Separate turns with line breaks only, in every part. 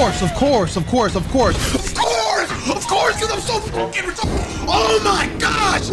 course, of course, of course, of course. Of course! Of course, because I'm so fucking retarded. Oh my gosh!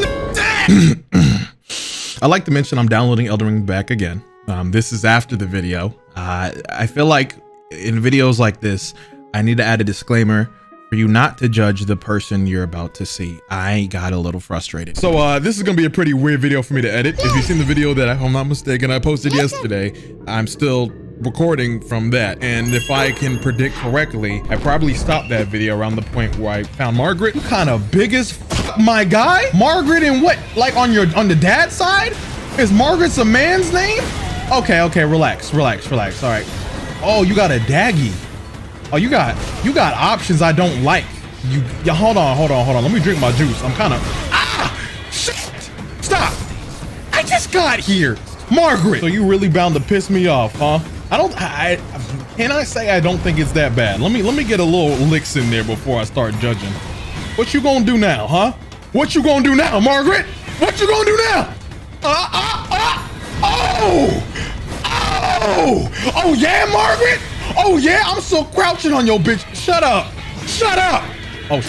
I'd like to mention I'm downloading Elden Ring back again. Um, this is after the video. Uh, I feel like in videos like this, I need to add a disclaimer for you not to judge the person you're about to see. I got a little frustrated. So uh, this is gonna be a pretty weird video for me to edit. If you've seen the video that, if I'm not mistaken, I posted yesterday, I'm still recording from that. And if I can predict correctly, I probably stopped that video around the point where I found Margaret. You kind of big as my guy? Margaret and what? Like on your on the dad side? Is Margaret's a man's name? Okay, okay, relax, relax, relax. All right. Oh, you got a daggy. Oh, you got you got options I don't like. You yeah, hold on, hold on, hold on. Let me drink my juice. I'm kind of ah shit. Stop. I just got here. Margaret. So you really bound to piss me off, huh? I don't I, can I say I don't think it's that bad. Let me let me get a little licks in there before I start judging. What you gonna do now, huh? What you gonna do now, Margaret? What you gonna do now? Uh, uh, uh. Oh! Oh! Oh yeah, Margaret? Oh yeah, I'm still crouching on your bitch. Shut up. Shut up. Oh,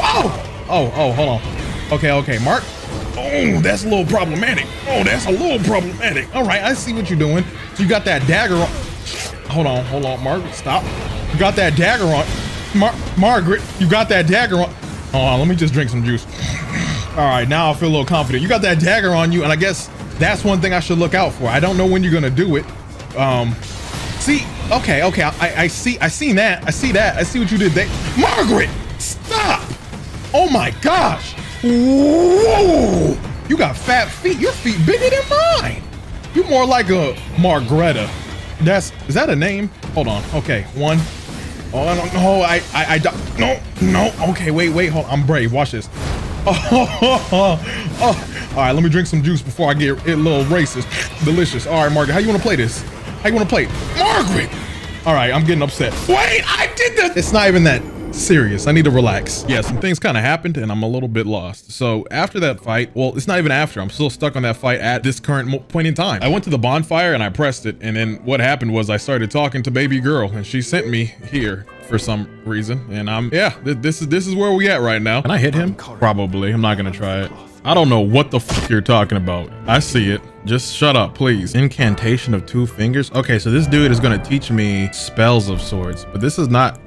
oh, oh, oh, hold on. Okay, okay, Mark. Oh, that's a little problematic. Oh, that's a little problematic. All right, I see what you're doing. So you got that dagger on. Hold on, hold on, Margaret, stop. You got that dagger on. Mar Margaret, you got that dagger on. Hold on, let me just drink some juice. All right, now I feel a little confident. You got that dagger on you, and I guess that's one thing I should look out for. I don't know when you're gonna do it. Um, see, okay, okay, I, I see, I seen that, I see that, I see what you did there. Margaret, stop! Oh my gosh! Whoa! You got fat feet. Your feet bigger than mine. You more like a Margreta. That's is that a name? Hold on. Okay, one. Oh, I don't know. I, I, I don't. No, no. Okay, wait, wait. Hold. On. I'm brave. Watch this. Oh, oh, oh, All right, let me drink some juice before I get a little racist. Delicious. All right, Margaret, how you want to play this? How you want to play? Margaret. All right, I'm getting upset. Wait, I did this. It's not even that serious. I need to relax. Yeah, some things kind of happened and I'm a little bit lost. So after that fight, well, it's not even after. I'm still stuck on that fight at this current point in time. I went to the bonfire and I pressed it. And then what happened was I started talking to baby girl and she sent me here for some reason. And I'm, yeah, th this is this is where we at right now. Can I hit him? Probably. I'm not going to try it. I don't know what the fuck you're talking about. I see it. Just shut up, please. Incantation of two fingers. Okay, so this dude is going to teach me spells of swords, but this is not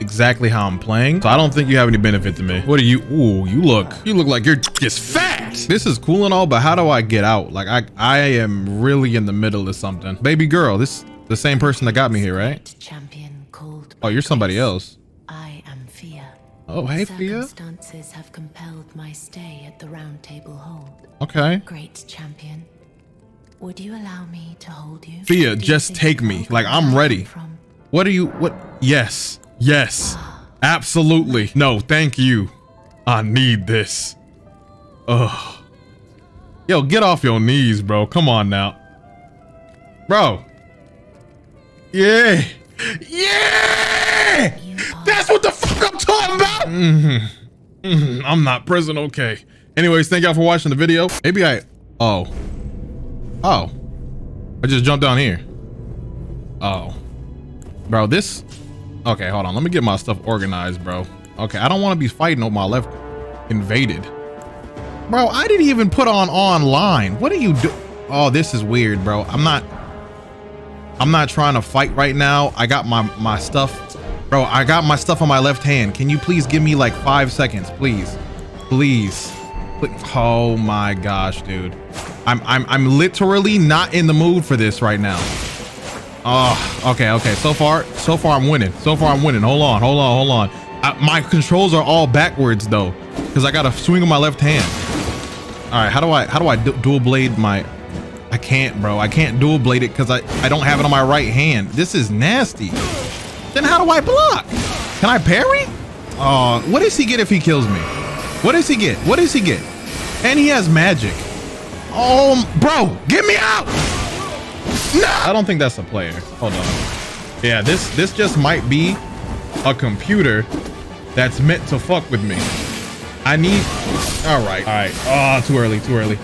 exactly how I'm playing. So I don't think you have any benefit to me. What are you? Ooh, you look, you look like you're just fat. This is cool and all, but how do I get out? Like I, I am really in the middle of something. Baby girl, this the same person that got me here, right? Champion called oh, you're somebody else. I am Fia. Oh, hey, Fia. Circumstances have compelled my stay at the Round Table Hold. Okay. Great champion. Would you allow me to hold you? Fia, just take me. Like I'm ready. What are you? What? Yes. Yes. Absolutely. No, thank you. I need this. Ugh. Yo, get off your knees, bro. Come on now. Bro. Yeah. Yeah! That's what the fuck I'm talking about! Mm -hmm. Mm -hmm. I'm not prison, okay. Anyways, thank y'all for watching the video. Maybe I... Oh. Oh. I just jumped down here. Oh. Bro, this Okay, hold on. Let me get my stuff organized, bro. Okay, I don't want to be fighting on my left invaded. Bro, I didn't even put on online. What are you do? Oh, this is weird, bro. I'm not I'm not trying to fight right now. I got my my stuff. Bro, I got my stuff on my left hand. Can you please give me like 5 seconds, please? Please. Oh my gosh, dude. I'm I'm I'm literally not in the mood for this right now. Oh, okay, okay. So far, so far I'm winning. So far I'm winning. Hold on, hold on, hold on. I, my controls are all backwards though, because I got to swing on my left hand. All right, how do I how do I dual blade my? I can't, bro. I can't dual blade it because I I don't have it on my right hand. This is nasty. Then how do I block? Can I parry? Oh, what does he get if he kills me? What does he get? What does he get? And he has magic. Oh, bro, get me out! I don't think that's a player. Hold on. Yeah, this this just might be a computer that's meant to fuck with me. I need. All right, all right. Oh, too early, too early.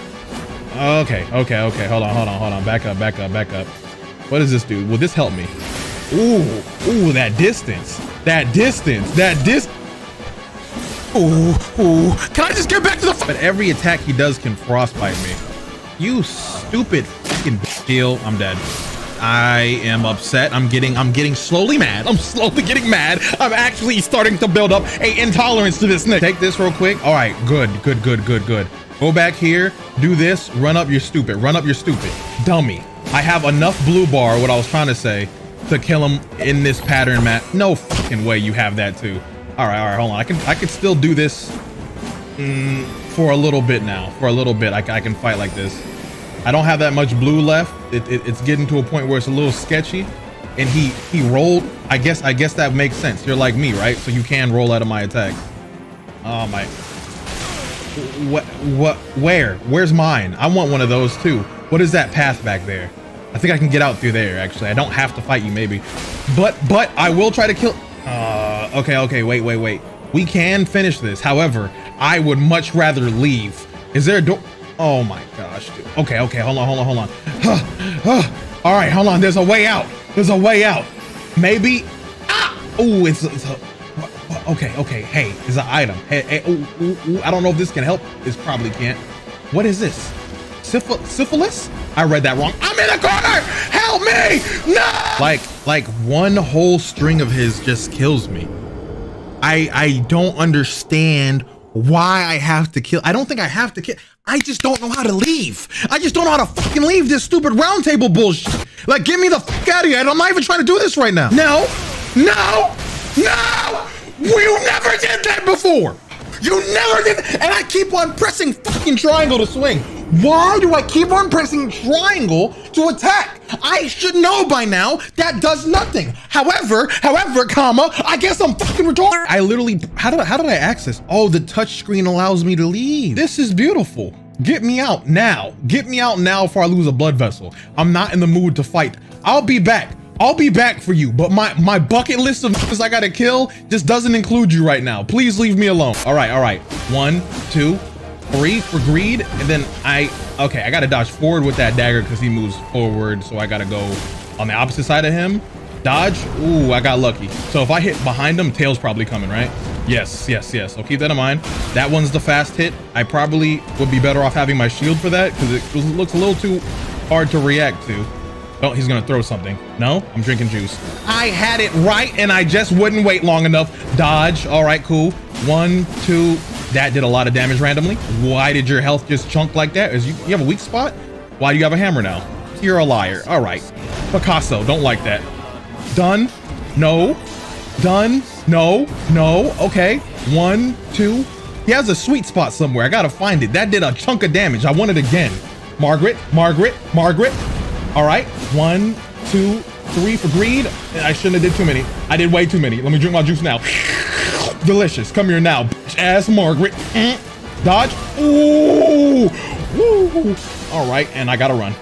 Okay, okay, okay. Hold on, hold on, hold on. Back up, back up, back up. What does this do? Will this help me? Ooh, ooh, that distance. That distance. That dis. Ooh, ooh. Can I just get back to the? But every attack he does can frostbite me. You stupid fucking deal. I'm dead. I am upset. I'm getting I'm getting slowly mad. I'm slowly getting mad. I'm actually starting to build up a intolerance to this Nick. Take this real quick. All right, good, good, good, good, good. Go back here, do this, run up your stupid, run up your stupid. Dummy. I have enough blue bar, what I was trying to say, to kill him in this pattern Matt. No fucking way you have that too. All right, all right, hold on. I can I can still do this mm, for a little bit now. For a little bit, I, I can fight like this. I don't have that much blue left. It, it, it's getting to a point where it's a little sketchy. And he he rolled. I guess I guess that makes sense. You're like me, right? So you can roll out of my attacks. Oh my. What what where? Where's mine? I want one of those too. What is that path back there? I think I can get out through there actually. I don't have to fight you maybe. But but I will try to kill uh okay, okay, wait, wait, wait. We can finish this. However, I would much rather leave. Is there a door? Oh my gosh, dude. Okay, okay, hold on, hold on, hold on. All right, hold on. There's a way out. There's a way out. Maybe. Ah! Oh, it's, it's a. Okay, okay. Hey, it's an item. Hey, hey ooh, ooh, ooh. I don't know if this can help. This probably can't. What is this? Syphil syphilis? I read that wrong. I'm in a corner. Help me! No! Like, like one whole string of his just kills me. I I don't understand why I have to kill. I don't think I have to kill. I just don't know how to leave. I just don't know how to fucking leave this stupid roundtable bullshit. Like, get me the fuck out of here. I'm not even trying to do this right now. No, no, no. You never did that before. You never did. And I keep on pressing fucking triangle to swing. Why do I keep on pressing triangle to attack? I should know by now that does nothing. However, however, comma, I guess I'm fucking retarded. I literally, how did I, how did I access? Oh, the touch screen allows me to leave. This is beautiful. Get me out now. Get me out now before I lose a blood vessel. I'm not in the mood to fight. I'll be back. I'll be back for you, but my, my bucket list of I gotta kill just doesn't include you right now. Please leave me alone. All right, all right. One, two, three for greed. And then I, okay, I gotta dodge forward with that dagger because he moves forward. So I gotta go on the opposite side of him. Dodge. Ooh, I got lucky. So if I hit behind him, tail's probably coming, right? Yes, yes, yes. So keep that in mind. That one's the fast hit. I probably would be better off having my shield for that because it looks a little too hard to react to. Oh, he's gonna throw something. No, I'm drinking juice. I had it right and I just wouldn't wait long enough. Dodge. All right, cool. One, two. That did a lot of damage randomly. Why did your health just chunk like that? Is you, you have a weak spot? Why do you have a hammer now? You're a liar. All right. Picasso, don't like that. Done. No. Done. No. No. Okay. One, two. He has a sweet spot somewhere. I gotta find it. That did a chunk of damage. I want it again. Margaret, Margaret, Margaret. All right, one, two, three for greed. I shouldn't have did too many. I did way too many. Let me drink my juice now. Delicious. Come here now, bitch ass Margaret. Dodge. Ooh. Woo. All right, and I gotta run.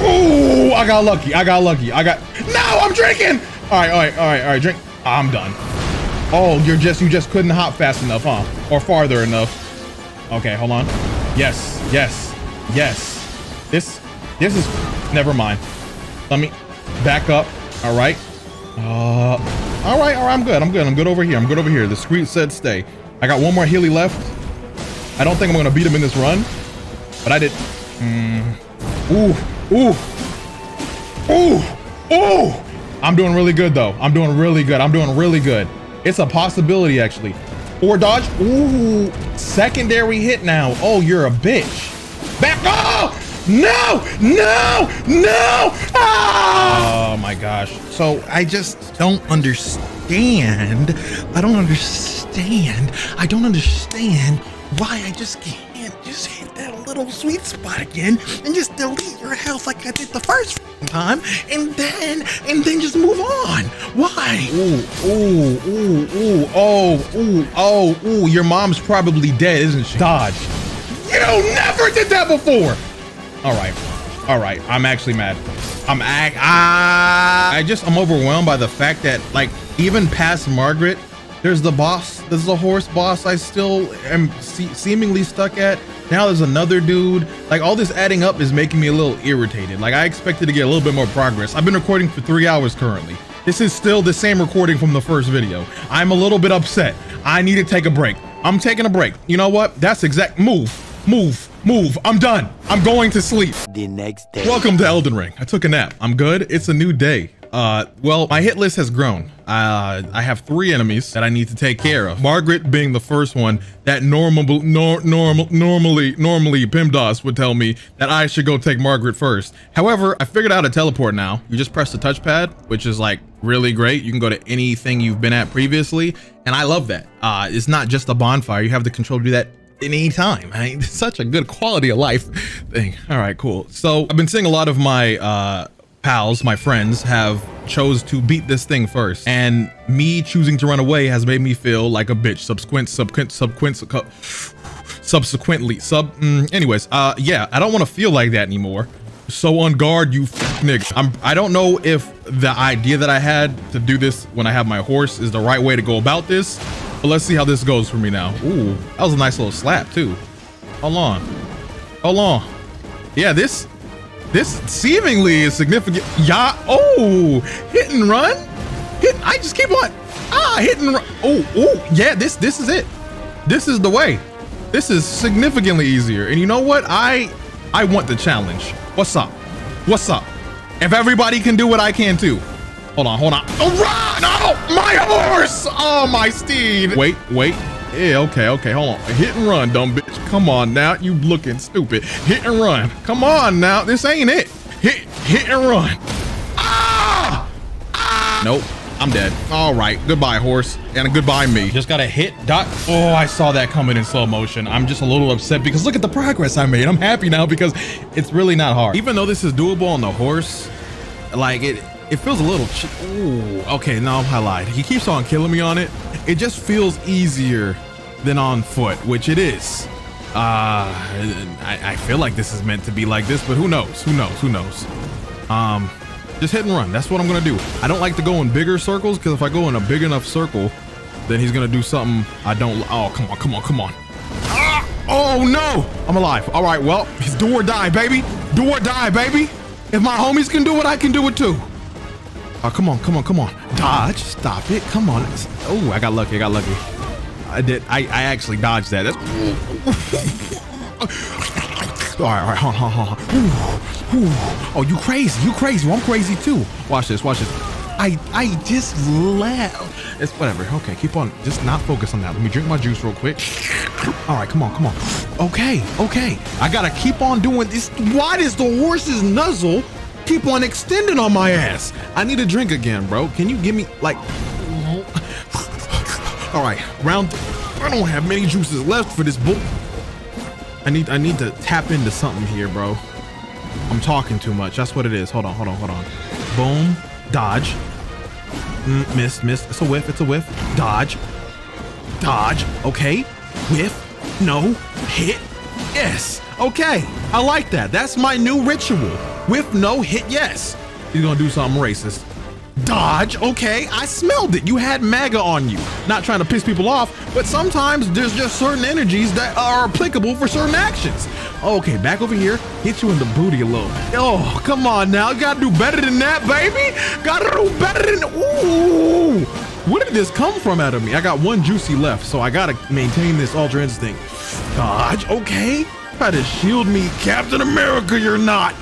Ooh, I got lucky. I got lucky. I got. No, I'm drinking. All right, all right, all right, all right. Drink. I'm done. Oh, you're just you just couldn't hop fast enough, huh? Or farther enough. Okay, hold on. Yes, yes, yes. This this is Never mind. Let me back up. All right. Uh, all right, all right, I'm good. I'm good. I'm good over here. I'm good over here. The screen said stay. I got one more Healy left. I don't think I'm gonna beat him in this run, but I did. Mm. Ooh, ooh, ooh, ooh. I'm doing really good though. I'm doing really good. I'm doing really good. It's a possibility actually. Or dodge. Ooh, secondary hit now. Oh, you're a bitch. Back. Oh, no, no, no. Gosh. So I just don't understand. I don't understand. I don't understand why I just can't just hit that little sweet spot again and just delete your health like I did the first time and then and then just move on. Why? Ooh, ooh, ooh, ooh, oh, ooh, oh, ooh. Your mom's probably dead, isn't she? Dodge. You never did that before. All right. All right. I'm actually mad. I'm. Ah, I just I'm overwhelmed by the fact that like even past Margaret, there's the boss. There's the horse boss. I still am se seemingly stuck at. Now there's another dude. Like all this adding up is making me a little irritated. Like I expected to get a little bit more progress. I've been recording for three hours currently. This is still the same recording from the first video. I'm a little bit upset. I need to take a break. I'm taking a break. You know what? That's exact move, move, move. I'm done. I'm going to sleep.
The next day.
Welcome to Elden Ring. I took a nap. I'm good. It's a new day. Uh, well, my hit list has grown. Uh, I have three enemies that I need to take care of. Margaret being the first one that normal, nor, normal, normally, normally PIMDOS would tell me that I should go take Margaret first. However, I figured out a teleport now. You just press the touchpad, which is like really great. You can go to anything you've been at previously. And I love that. Uh, it's not just a bonfire. You have the control to do that any time. I mean, such a good quality of life thing. All right, cool. So I've been seeing a lot of my, uh, pals, my friends, have chose to beat this thing first. And me choosing to run away has made me feel like a bitch. Subsequent, subsequent, subsequent, subsequently, sub, mm, anyways, uh, yeah, I don't want to feel like that anymore. So on guard, you nigga. I'm, I don't know if the idea that I had to do this when I have my horse is the right way to go about this, but let's see how this goes for me now. Ooh, that was a nice little slap too. Hold on. Hold on. Yeah, this this seemingly is significant. Yeah. Oh, hit and run. Hit. I just keep on. Ah, hit and run. Oh, oh, yeah. This, this is it. This is the way. This is significantly easier. And you know what? I, I want the challenge. What's up? What's up? If everybody can do what I can too. Hold on, hold on. Oh, run! Oh, my horse! Oh, my steed. Wait, wait. Yeah, okay, okay, hold on. Hit and run, dumb bitch. Come on now, you looking stupid. Hit and run. Come on now, this ain't it. Hit, hit and run. Ah! ah! Nope, I'm dead. All right, goodbye, horse, and goodbye me. Just gotta hit dot. Oh, I saw that coming in slow motion. I'm just a little upset because look at the progress I made. I'm happy now because it's really not hard. Even though this is doable on the horse, like it, it feels a little. Ooh, okay, no, I lied. He keeps on killing me on it. It just feels easier than on foot, which it is. Uh, I, I feel like this is meant to be like this, but who knows? Who knows? Who knows? Um, just hit and run. That's what I'm gonna do. I don't like to go in bigger circles because if I go in a big enough circle, then he's gonna do something I don't. Oh, come on, come on, come on. Ah! Oh no! I'm alive. All right, well, it's do or die, baby. Do or die, baby. If my homies can do it, I can do it too. Oh, come on, come on, come on. Dodge. Stop it. Come on. Oh, I got lucky. I got lucky. I did. I, I actually dodged that. That's... all right, all right. Hold on, hold on, hold on. Oh, you crazy. You crazy. Well, I'm crazy too. Watch this. Watch this. I, I just laughed. It's whatever. Okay, keep on. Just not focus on that. Let me drink my juice real quick. All right, come on, come on. Okay, okay. I gotta keep on doing this. Why does the horse's nuzzle keep on extending on my ass. I need a drink again, bro. Can you give me like, all right, round, I don't have many juices left for this book. I need, I need to tap into something here, bro. I'm talking too much. That's what it is. Hold on, hold on, hold on. Boom, dodge. Mm, miss, miss. It's a whiff, it's a whiff. Dodge, dodge. Okay, whiff, no, hit, yes. Okay, I like that. That's my new ritual with no hit yes. He's gonna do something racist. Dodge, okay, I smelled it. You had MAGA on you. Not trying to piss people off, but sometimes there's just certain energies that are applicable for certain actions. Okay, back over here, hit you in the booty a little. Oh, come on now, gotta do better than that, baby. Gotta do better than, ooh. Where did this come from out of me? I got one juicy left, so I gotta maintain this ultra instinct. Dodge, okay. Try to shield me, Captain America, you're not.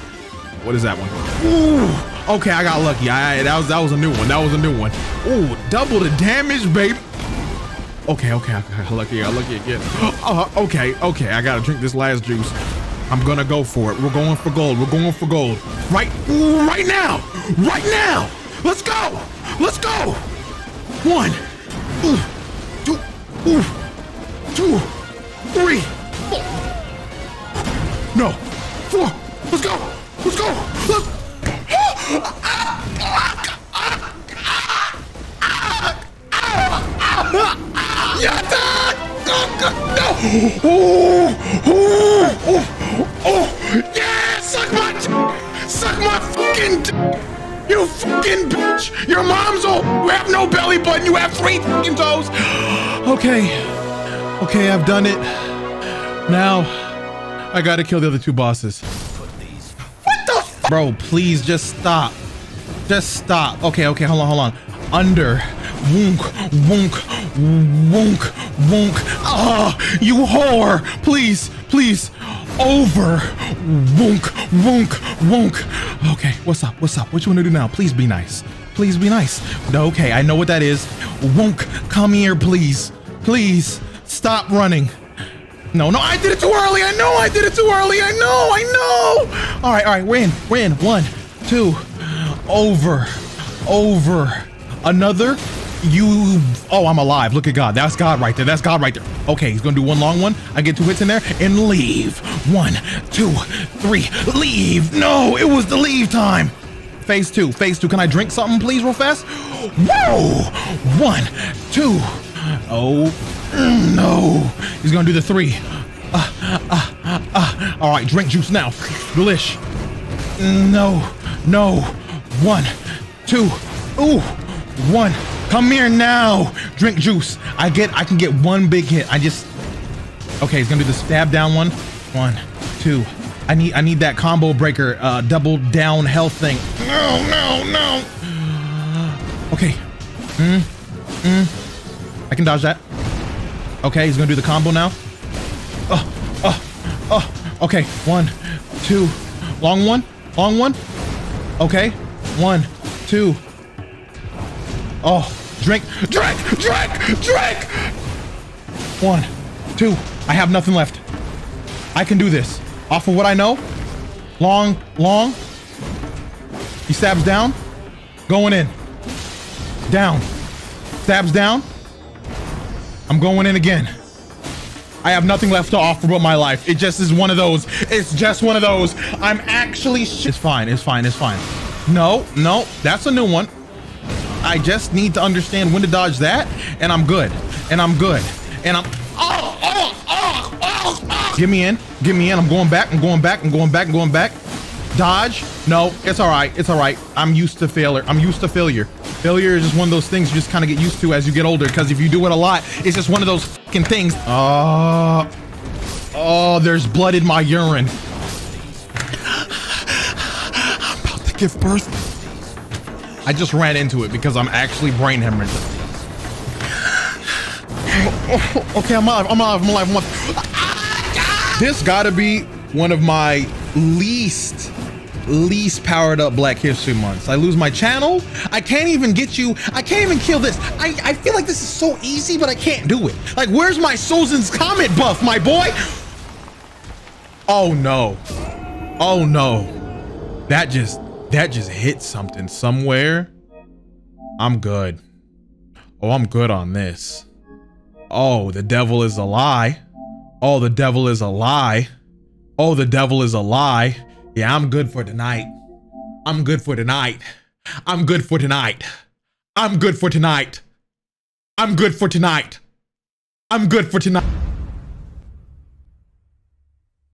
What is that one? Ooh, okay, I got lucky. I, that was that was a new one. That was a new one. Ooh, double the damage, baby. Okay, okay, I got lucky. I got lucky again. Uh, okay, okay, I gotta drink this last juice. I'm gonna go for it. We're going for gold. We're going for gold. Right, right now, right now. Let's go. Let's go. One, two, two, three, four. No, four. Let's go. Let's go! Let's... Oh, oh, oh, oh, yeah! Suck my Suck my fucking You fucking bitch! Your mom's old. You have no belly button. You have three fucking toes. Okay. Okay, I've done it. Now, I gotta kill the other two bosses. Bro, please just stop. Just stop. Okay, okay, hold on, hold on. Under. Wonk, wonk, wonk, wonk. Ah, you whore. Please, please. Over. Wonk, wonk, wonk. Okay, what's up? What's up? What you want to do now? Please be nice. Please be nice. Okay, I know what that is. Wonk, come here, please. Please, stop running. No, no, I did it too early. I know I did it too early. I know, I know. All right, all right, we're in. We're in. One, two, over, over. Another. You. Oh, I'm alive. Look at God. That's God right there. That's God right there. Okay, he's gonna do one long one. I get two hits in there and leave. One, two, three. Leave. No, it was the leave time. Phase two. Phase two. Can I drink something, please, real fast? Whoa! One, two. Oh, no. He's gonna do the three. Uh, uh, uh. All right, drink juice now. Delish. No, no. One, two. Ooh, one. Come here now. Drink juice. I get. I can get one big hit. I just. Okay, he's gonna do the stab down one. One, two. I need. I need that combo breaker. Uh, double down health thing. No, no, no. Okay. Mm, mm. I can dodge that. Okay, he's gonna do the combo now. Oh, oh, oh. Okay, one, two. Long one, long one. Okay, one, two. Oh, drink, drink, drink, drink. One, two. I have nothing left. I can do this. Off of what I know. Long, long. He stabs down. Going in. Down. Stabs down. I'm going in again. I have nothing left to offer but my life. It just is one of those. It's just one of those. I'm actually. it's fine. It's fine. It's fine. No, no, that's a new one. I just need to understand when to dodge that, and I'm good. And I'm good. And I'm. Oh, oh, oh, oh, oh. Get me in. Get me in. I'm going back. I'm going back. I'm going back. I'm going back. Dodge. No, it's all right. It's all right. I'm used to failure. I'm used to failure. Failure is just one of those things you just kind of get used to as you get older. Because if you do it a lot, it's just one of those fucking things. Uh, oh, there's blood in my urine. I'm about to give birth. I just ran into it because I'm actually brain hemorrhaging. okay, I'm alive. I'm alive. I'm alive. I'm alive. This gotta be one of my least least powered up Black History Months. I lose my channel. I can't even get you. I can't even kill this. I, I feel like this is so easy, but I can't do it. Like, where's my Sozin's Comet buff, my boy? Oh no. Oh no. That just, that just hit something somewhere. I'm good. Oh, I'm good on this. Oh, the devil is a lie. Oh, the devil is a lie. Oh, the devil is a lie. Yeah, I'm good for tonight. I'm good for tonight. I'm good for tonight. I'm good for tonight. I'm good for tonight. I'm good for tonight.